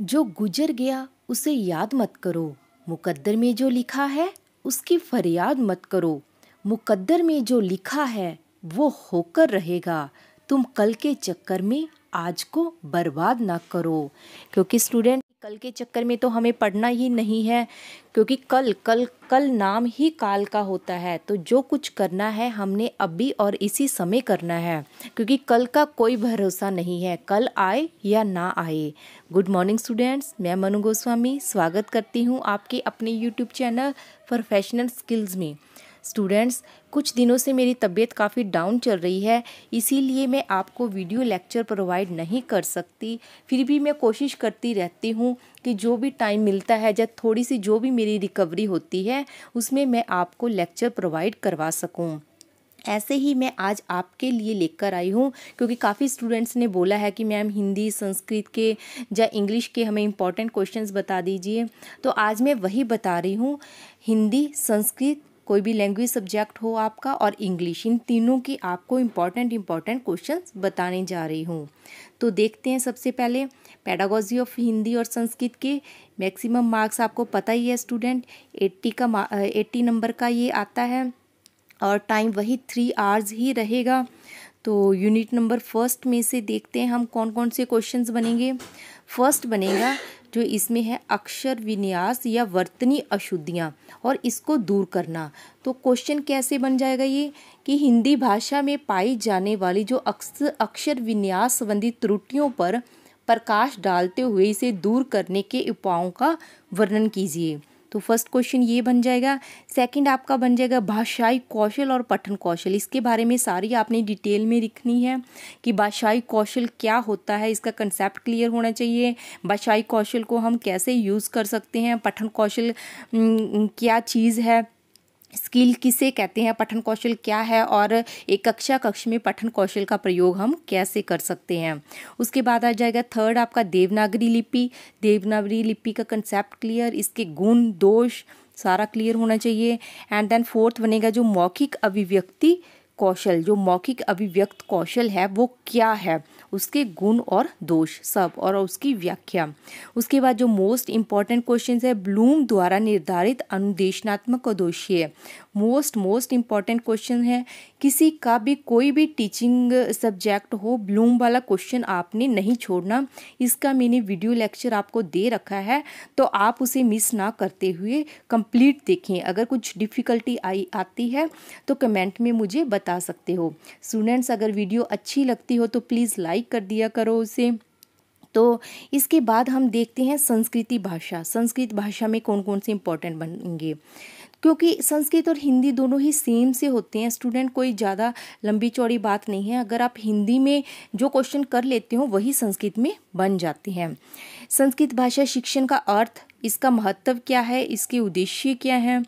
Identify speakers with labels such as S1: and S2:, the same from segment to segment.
S1: जो गुजर गया, उसे याद मत करो। मुकद्दर में जो लिखा है, उसकी फरियाद मत करो। मुकद्दर में जो लिखा है, वो होकर रहेगा। तुम कल के चक्कर में आज को बर्बाद ना करो। क्योंकि स्टूडेंट कल के चक्कर में तो हमें पढ़ना ही नहीं है, क्योंकि कल कल कल नाम ही काल का होता है। तो जो कुछ करना है, हमने अभी और इसी समय करना है, क्योंकि कल का कोई भरोसा नहीं है, कल आए या ना आए। गुड मॉर्निंग स्टूडेंट्स मैं मनु गोस्वामी, स्वागत करती हूँ आपके अपने यूट्यूब चैनल प्रोफेशनल स्किल्स में। स्टूडेंट्स, कुछ दिनों से मेरी तबीयत काफ़ी डाउन चल रही है, इसीलिए मैं आपको वीडियो लेक्चर प्रोवाइड नहीं कर सकती। फिर भी मैं कोशिश करती रहती हूँ कि जो भी टाइम मिलता है जब थोड़ी सी जो भी मेरी रिकवरी होती है, उसमें मैं आपको लेक्चर प्रोवाइड करवा सकूँ। ऐसे ही मैं आज आपके लिए लेकर आई हूँ, क्योंकि काफ़ी स्टूडेंट्स ने बोला है कि मैम हिंदी, संस्कृत के या इंग्लिश के हमें इंपॉर्टेंट क्वेश्चंस बता दीजिए। तो आज मैं वही बता रही हूँ, हिंदी, संस्कृत कोई भी लैंग्वेज सब्जेक्ट हो आपका और इंग्लिश इन तीनों की आपको इंपॉर्टेंट इंपॉर्टेंट क्वेश्चन बताने जा रही हूँ। तो देखते हैं सबसे पहले पैडागोजी ऑफ़ हिंदी और संस्कृत के मैक्सिमम मार्क्स आपको पता ही है स्टूडेंट एट्टी का एट्टी नंबर का ये आता है और टाइम वही थ्री आवर्स ही रहेगा। तो यूनिट नंबर फ़र्स्ट में से देखते हैं हम कौन कौन से क्वेश्चंस बनेंगे। फ़र्स्ट बनेगा जो इसमें है अक्षर विन्यास या वर्तनी अशुद्धियाँ, और इसको दूर करना। तो क्वेश्चन कैसे बन जाएगा ये? कि हिंदी भाषा में पाई जाने वाली जो अक्षर विन्यास संबंधी त्रुटियों पर प्रकाश डालते हुए इसे दूर करने के उपायों का वर्णन कीजिए। तो फ़र्स्ट क्वेश्चन ये बन जाएगा सेकंड आपका बन जाएगा भाषाई कौशल और पठन कौशल। इसके बारे में सारी आपने डिटेल में लिखनी है कि भाषाई कौशल क्या होता है, इसका कंसेप्ट क्लियर होना चाहिए। भाषाई कौशल को हम कैसे यूज़ कर सकते हैं, पठन कौशल क्या चीज़ है स्किल किसे कहते हैं, पठन कौशल क्या है और एक कक्षा कक्ष में पठन कौशल का प्रयोग हम कैसे कर सकते हैं। उसके बाद आ जाएगा थर्ड आपका देवनागरी लिपि। देवनागरी लिपि का कंसेप्ट क्लियर इसके गुण, दोष सारा क्लियर होना चाहिए। एंड देन फोर्थ बनेगा जो मौखिक अभिव्यक्ति कौशल, जो मौखिक अभिव्यक्त कौशल है, वो क्या है? उसके गुण और दोष, सब, और उसकी व्याख्या। उसके बाद जो मोस्ट इंपॉर्टेंट क्वेश्चन है ब्लूम द्वारा निर्धारित अनुदेशनात्मक उद्देश्य मोस्ट मोस्ट इंपॉर्टेंट क्वेश्चन है, किसी का भी कोई भी टीचिंग सब्जेक्ट हो ब्लूम वाला क्वेश्चन आपने नहीं छोड़ना। इसका मैंने वीडियो लेक्चर आपको दे रखा है तो आप उसे मिस ना करते हुए कंप्लीट देखें। अगर कुछ डिफ़िकल्टी आई, आती है तो कमेंट में मुझे बता सकते हो। स्टूडेंट्स अगर वीडियो अच्छी लगती हो तो प्लीज़ लाइक कर दिया करो उसे। तो इसके बाद हम देखते हैं संस्कृति भाषा। संस्कृत भाषा में कौन कौन से इंपॉर्टेंट बनेंगे? क्योंकि संस्कृत और हिंदी दोनों ही सेम से होते हैं। स्टूडेंट कोई ज़्यादा लंबी चौड़ी बात नहीं है। अगर आप हिंदी में जो क्वेश्चन कर लेते हो, वही संस्कृत में बन जाते हैं। संस्कृत भाषा शिक्षण का अर्थ, इसका महत्व क्या है? इसके उद्देश्य क्या है?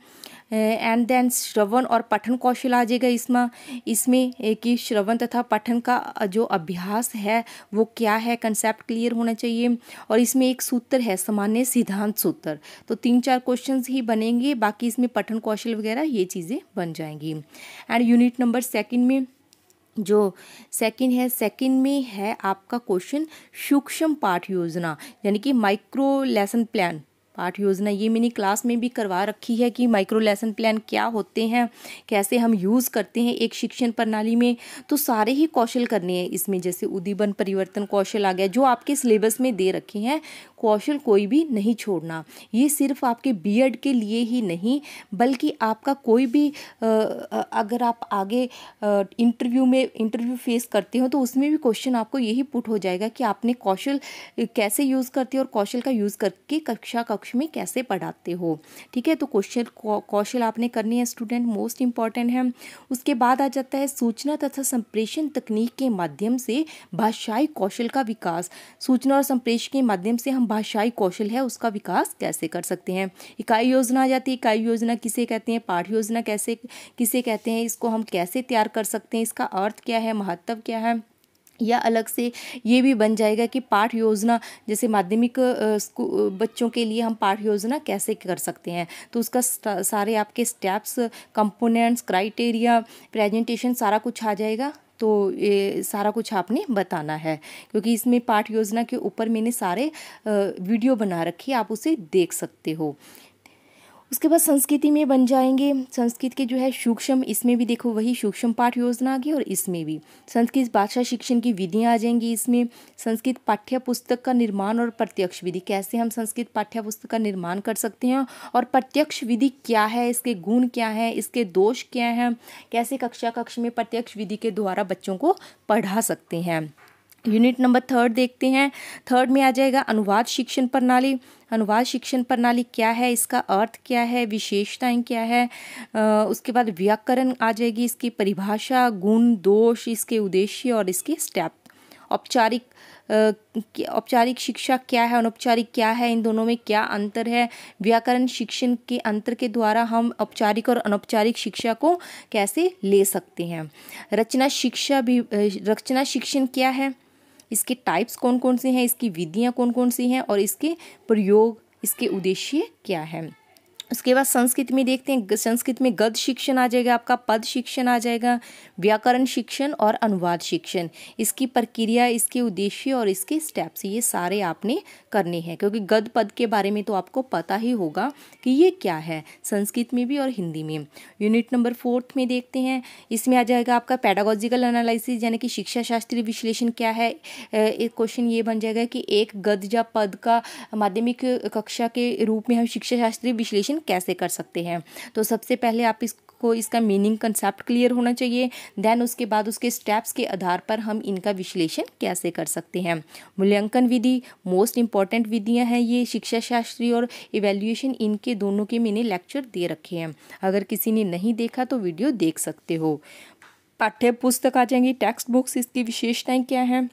S1: एंड देन श्रवण और पठन कौशल आ जाएगा इसमें। इसमें कि श्रवण तथा पठन का जो अभ्यास है, वो क्या है कंसेप्ट क्लियर होना चाहिए। और इसमें एक सूत्र है, सामान्य सिद्धांत सूत्र। तो तीन चार क्वेश्चन ही बनेंगे, बाकी इसमें पठन कौशल वगैरह ये चीज़ें बन जाएँगी। एंड यूनिट नंबर सेकेंड में, जो सेकंड है सेकंड में है आपका क्वेश्चन सूक्ष्म पाठ योजना, यानी कि माइक्रो लेसन प्लान पाठ योजना ये मैंने क्लास में भी करवा रखी है कि माइक्रो लेसन प्लान क्या होते हैं, कैसे हम यूज़ करते हैं एक शिक्षण प्रणाली में तो सारे ही कौशल करने हैं इसमें। जैसे उदीबन परिवर्तन कौशल आ गया, जो आपके सिलेबस में दे रखे हैं, कौशल कोई भी नहीं छोड़ना। ये सिर्फ़ आपके बीएड के लिए ही नहीं, बल्कि आपका कोई भी अगर आप आगे इंटरव्यू में इंटरव्यू फेस करते हो तो उसमें भी क्वेश्चन आपको यही पुट हो जाएगा कि आपने कौशल, कैसे यूज़ करते हो और कौशल का यूज़ करके कक्षा कक्ष में कैसे पढ़ाते हो? ठीक है तो क्वेश्चन कौशल आपने करनी है स्टूडेंट मोस्ट इंपॉर्टेंट है। उसके बाद आ जाता है सूचना तथा संप्रेषण तकनीक के माध्यम से भाषाई कौशल का विकास। सूचना और संप्रेषण के माध्यम से हम भाषाई कौशल है, उसका विकास कैसे कर सकते हैं? इकाई योजना आ जाती है, इकाई योजना किसे कहते हैं, पाठ योजना कैसे, किसे कहते हैं, इसको हम कैसे तैयार कर सकते हैं, इसका अर्थ क्या है, महत्व क्या है? या अलग से ये भी बन जाएगा कि पाठ योजना, जैसे माध्यमिक बच्चों के लिए हम पाठ योजना कैसे कर सकते हैं? तो उसका सारे आपके स्टेप्स कंपोनेंट्स क्राइटेरिया प्रेजेंटेशन सारा कुछ आ जाएगा। तो ये सारा कुछ आपने बताना है, क्योंकि इसमें पाठ योजना के ऊपर मैंने सारे वीडियो बना रखी आप उसे देख सकते हो। उसके बाद संस्कृति में बन जाएँगे। संस्कृत के जो है सूक्ष्म, इसमें भी देखो वही सूक्ष्म पाठ योजना आ गई और इसमें भी। संस्कृत भाषा शिक्षण की विधियाँ आ जाएँगी इसमें। संस्कृत पाठ्य पुस्तक का निर्माण और प्रत्यक्ष विधि, कैसे हम संस्कृत पाठ्य पुस्तक का निर्माण कर सकते हैं और प्रत्यक्ष विधि क्या है, इसके गुण क्या है, इसके दोष क्या हैं, कैसे कक्षा कक्ष में प्रत्यक्ष विधि के द्वारा बच्चों को पढ़ा सकते हैं। यूनिट नंबर थर्ड देखते हैं। थर्ड में आ जाएगा अनुवाद शिक्षण प्रणाली। अनुवाद शिक्षण प्रणाली क्या है? इसका अर्थ क्या है? विशेषताएँ क्या है? आ, उसके बाद व्याकरण आ जाएगी इसकी परिभाषा गुण दोष इसके उद्देश्य और इसके स्टेप। औपचारिक औपचारिक शिक्षा क्या है? अनौपचारिक क्या है? इन दोनों में क्या अंतर है? व्याकरण शिक्षण के अंतर के द्वारा हम औपचारिक और अनौपचारिक शिक्षा को कैसे ले सकते हैं? रचना शिक्षा भी रचना शिक्षण क्या है? इसके टाइप्स कौन कौन से हैं, इसकी विधियाँ कौन कौन सी हैं और इसके प्रयोग, इसके उद्देश्य क्या है? उसके बाद संस्कृत में देखते हैं संस्कृत में गद शिक्षण आ जाएगा, आपका पद शिक्षण आ जाएगा, व्याकरण शिक्षण और अनुवाद शिक्षण। इसकी प्रक्रिया, इसके उद्देश्य और इसके स्टेप्स ये सारे आपने करने हैं, क्योंकि गद पद के बारे में तो आपको पता ही होगा कि ये क्या है, संस्कृत में भी और हिंदी में। यूनिट नंबर फोर्थ में देखते हैं, इसमें आ जाएगा आपका पैडागोजिकल एनालिसिस यानी कि शिक्षा शास्त्रीय विश्लेषण क्या है एक क्वेश्चन ये बन जाएगा कि एक गद या पद का माध्यमिक कक्षा के रूप में हम शिक्षा शास्त्रीय विश्लेषण क्वेश्चन कैसे कर सकते हैं? तो सबसे पहले आप इसको, इसका मीनिंग कंसेप्ट क्लियर होना चाहिए। देन उसके बाद उसके स्टेप्स के आधार पर हम इनका विश्लेषण कैसे कर सकते हैं? मूल्यांकन विधि मोस्ट इंपॉर्टेंट विधियाँ हैं ये, शिक्षा शास्त्री और इवेल्युएशन इनके दोनों के मैंने लेक्चर दे रखे हैं। अगर किसी ने नहीं देखा तो वीडियो देख सकते हो। पाठ्य पुस्तक आ जाएँगी टेक्स्ट बुक्स इसकी विशेषताएँ क्या हैं?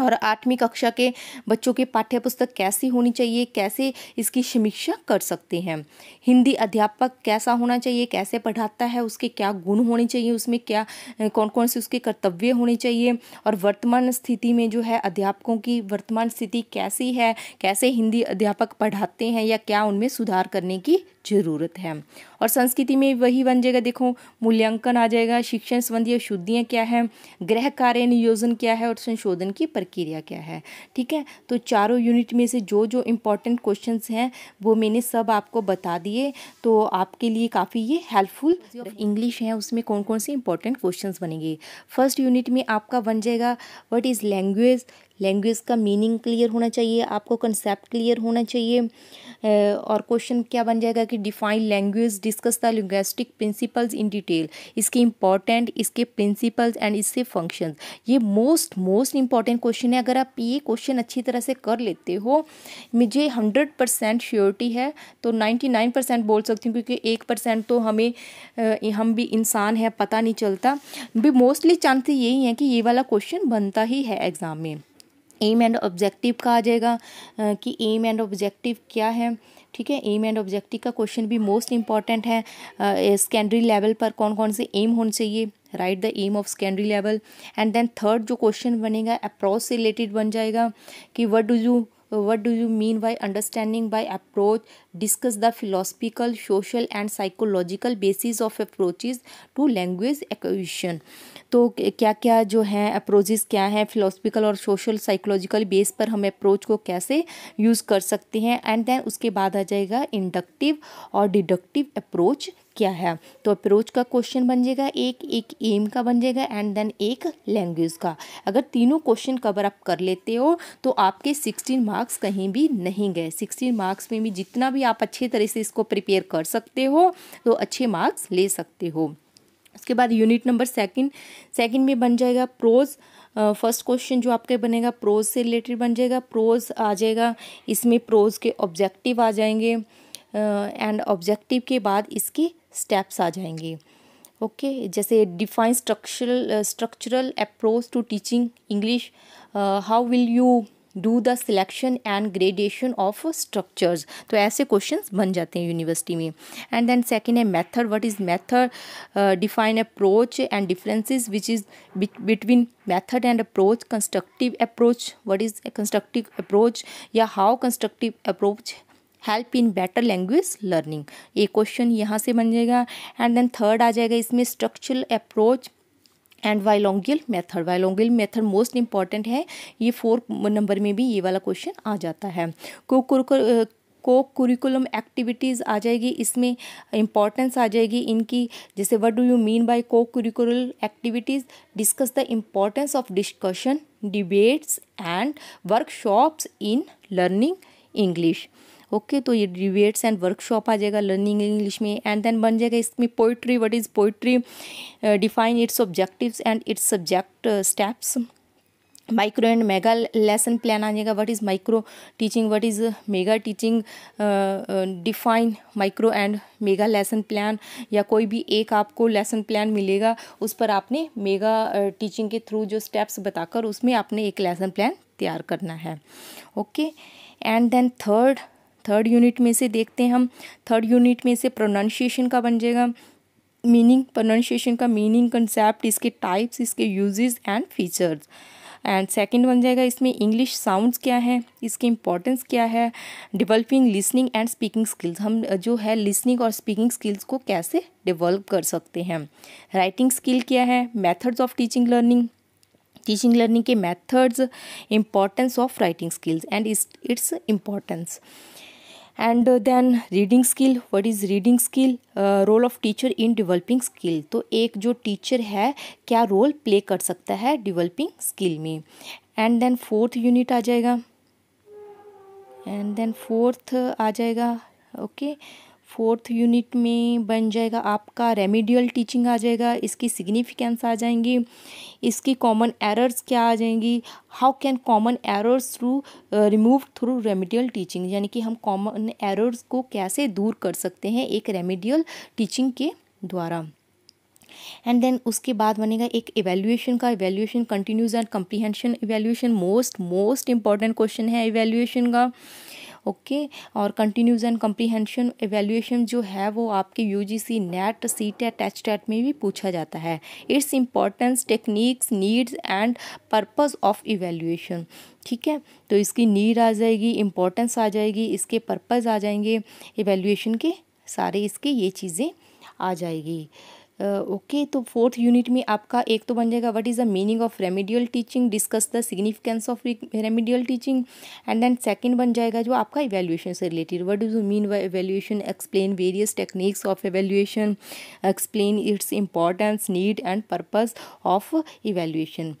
S1: और आठवीं कक्षा के बच्चों की पाठ्य पुस्तक कैसी होनी चाहिए, कैसे इसकी समीक्षा कर सकते हैं? हिंदी अध्यापक कैसा होना चाहिए, कैसे पढ़ाता है, उसके क्या गुण होने चाहिए, उसमें क्या कौन कौन से उसके कर्तव्य होने चाहिए? और वर्तमान स्थिति में जो है अध्यापकों की वर्तमान स्थिति कैसी है, कैसे हिंदी अध्यापक पढ़ाते हैं या क्या उनमें सुधार करने की ज़रूरत है। और संस्कृति में वही बन जाएगा, देखो, मूल्यांकन आ जाएगा, शिक्षण संबंधी शुद्धियाँ क्या है, गृह कार्य नियोजन क्या है और संशोधन की प्रक्रिया क्या है। ठीक है? तो चारों यूनिट में से जो जो इम्पोर्टेंट क्वेश्चन हैं, वो मैंने सब आपको बता दिए। तो आपके लिए काफ़ी ये हेल्पफुल इंग्लिश है, उसमें कौन कौन से इंपॉर्टेंट क्वेश्चन बनेंगे। फ़र्स्ट यूनिट में आपका बन जाएगा वट इज़ लैंग्वेज लैंग्वेज का मीनिंग क्लियर होना चाहिए, आपको कंसेप्ट क्लियर होना चाहिए। और क्वेश्चन क्या बन जाएगा कि define language discuss the linguistic principles in detail इसके इंपॉर्टेंट इसके प्रिंसिपल्स एंड इससे फ़ंक्शंस ये मोस्ट मोस्ट इंपॉर्टेंट क्वेश्चन है। अगर आप ये क्वेश्चन अच्छी तरह से कर लेते हो, मुझे हंड्रेड परसेंट श्योरिटी है तो नाइन्टी नाइन परसेंट बोल सकती हूँ, क्योंकि एक परसेंट तो हमें हम भी इंसान है, पता नहीं चलता। भी मोस्टली चांसेस यही हैं कि ये वाला क्वेश्चन बनता ही है एग्ज़ाम में। एम एंड ऑब्जेक्टिव का आ जाएगा कि एम एंड ऑब्जेक्टिव क्या है? ठीक है एम एंड ऑब्जेक्टिव का क्वेश्चन भी मोस्ट इंपॉर्टेंट है। सेकेंडरी लेवल पर कौन कौन से एम होने चाहिए? Right the aim of secondary level and then third जो क्वेश्चन बनेगा अप्रोच से रिलेटेड बन जाएगा, कि what do you what do you mean by understanding by approach discuss the philosophical social and psychological basis of approaches to language acquisition तो क्या क्या जो हैं अप्रोचेस क्या हैं फिलोसफिकल और सोशल साइकोलॉजिकल बेस पर हम अप्रोच को कैसे यूज़ कर सकते हैं एंड देन उसके बाद आ जाएगा इंडक्टिव और डिडक्टिव अप्रोच क्या है? तो अप्रोच का क्वेश्चन बन जाएगा एक एक एम का बन जाएगा एंड देन एक लैंग्वेज का। अगर तीनों क्वेश्चन कवर अप कर लेते हो तो आपके सिक्सटीन मार्क्स कहीं भी नहीं गए। सिक्सटीन मार्क्स में भी जितना भी आप अच्छे तरह से इसको प्रिपेयर कर सकते हो तो अच्छे मार्क्स ले सकते हो। उसके बाद यूनिट नंबर सेकंड सेकंड में बन जाएगा प्रोज फ़र्स्ट क्वेश्चन जो आपके बनेगा प्रोज से रिलेटेड बन जाएगा प्रोज आ जाएगा इसमें प्रोज के ऑब्जेक्टिव आ जाएँगे एंड uh, ऑब्जेक्टिव के बाद इसके स्टेप्स आ जाएँगे। ओके okay, जैसे define structural structural approach to teaching English how will you do the selection and gradation of structures तो ऐसे क्वेश्चंस बन जाते हैं यूनिवर्सिटी में। एंड देन सेकेंड है method what is method define approach and differences which is between method and approach constructive approach what is constructive approach या how constructive approach help in better language learning ये question यहाँ से बन जाएगा। And then third आ जाएगा इसमें structural approach and bilingual method bilingual method most important है। ये फोर नंबर में भी ये वाला क्वेश्चन आ जाता है। को को कुरिकुलम एक्टिविटीज़ आ जाएगी। इसमें इम्पॉर्टेंस आ जाएगी इनकी। जैसे what do you mean by co curricular activities discuss the importance of discussion debates and workshops in learning English okay तो ये डिबेट्स एंड वर्कशॉप आ जाएगा लर्निंग इंग्लिश में एंड देन बन जाएगा इसमें poetry what is poetry define its objectives and its subject steps micro and mega lesson plan आ जाएगा what is micro teaching what is mega teaching define micro and mega lesson plan या कोई भी एक आपको lesson plan मिलेगा उस पर आपने मेगा टीचिंग uh, के थ्रू जो स्टेप्स बताकर उसमें आपने एक लेसन प्लान तैयार करना है। Okay and then third third unit में से देखते हैं हम। थर्ड यूनिट में से प्रोनाउंसिएशन का बन जाएगा। मीनिंग प्रोनाउंसिएशन का मीनिंग कंसेप्ट इसके टाइप्स इसके uses and features and second बन जाएगा इसमें इंग्लिश साउंड्स क्या है, इसकी इंपॉर्टेंस क्या है developing listening and speaking skills हम जो है लिसनिंग और स्पीकिंग स्किल्स को कैसे डेवलप कर सकते हैं? राइटिंग स्किल क्या है? Methods of teaching learning teaching learning के methods importance of writing skills and its importance and then reading skill what is reading skill role of teacher in developing skill तो एक जो teacher है, क्या role play कर सकता है developing skill में? एंड देन फोर्थ यूनिट आ जाएगा. एंड देन फोर्थ आ जाएगा. Okay okay? फोर्थ यूनिट में बन जाएगा, आपका रेमिडियल टीचिंग आ जाएगा, इसकी सिग्निफिकेंस आ जाएँगी, इसकी कॉमन एरर्स क्या आ जाएँगी how can common errors through remove through remedial teaching यानी कि हम कॉमन एरर्स को कैसे दूर कर सकते हैं एक रेमिडियल टीचिंग के द्वारा। एंड देन उसके बाद बनेगा एक इवेल्यूएशन का evaluation continuous and comprehensive evaluation most most important question है इवेल्यूएशन का। ओके? और कंटिन्यूज एंड कम्प्रीहेंशन एवेल्यूएशन जो है, वो आपके U G C NET C TET H TET में भी पूछा जाता है। Its importance techniques needs and purpose of evaluation ठीक है? तो इसकी नीड आ जाएगी इम्पोर्टेंस आ जाएगी, इसके पर्पज़ आ जाएँगे इवेल्यूएशन के सारे इसके ये चीज़ें आ जाएगी। ओके तो फोर्थ यूनिट में आपका एक तो बन जाएगा what is the meaning of remedial teaching discuss the significance of remedial teaching and then second बन जाएगा जो आपका इवेल्युएशन से related what do you mean by evaluation explain various techniques of evaluation explain its importance need and purpose of evaluation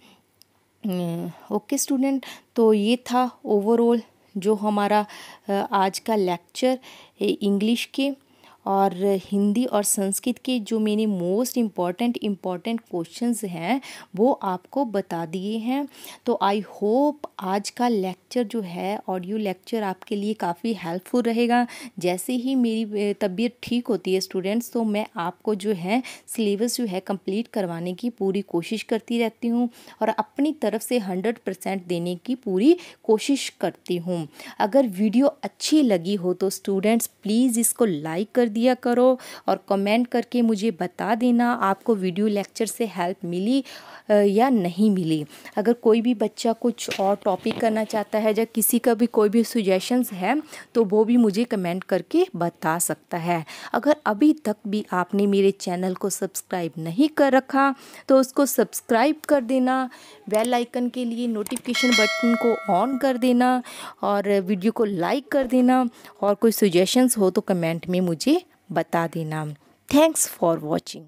S1: okay student तो ये था overall जो हमारा आज का लेक्चर इंग्लिश के. और हिंदी और संस्कृत के जो मैंने मोस्ट इंपॉर्टेंट इंपॉर्टेंट क्वेश्चंस हैं, वो आपको बता दिए हैं। तो आई होप आज का लेक्चर जो है ऑडियो लेक्चर आपके लिए काफ़ी हेल्पफुल रहेगा। जैसे ही मेरी तबीयत ठीक होती है स्टूडेंट्स तो मैं आपको जो है सिलेबस जो है कंप्लीट करवाने की पूरी कोशिश करती रहती हूँ और अपनी तरफ़ से हंड्रेड परसेंट देने की पूरी कोशिश करती हूँ। अगर वीडियो अच्छी लगी हो तो स्टूडेंट्स प्लीज़ इसको लाइक कर दिया करो और कमेंट करके मुझे बता देना आपको वीडियो लेक्चर से हेल्प मिली या नहीं मिली। अगर कोई भी बच्चा कुछ और टॉपिक करना चाहता है या किसी का भी कोई भी सुजेशंस है तो वो भी मुझे कमेंट करके बता सकता है। अगर अभी तक भी आपने मेरे चैनल को सब्सक्राइब नहीं कर रखा तो उसको सब्सक्राइब कर देना, बेल आइकन के लिए नोटिफिकेशन बटन को ऑन कर देना और वीडियो को लाइक कर देना और कोई सुजेशंस हो तो कमेंट में मुझे बता देना। Thanks for watching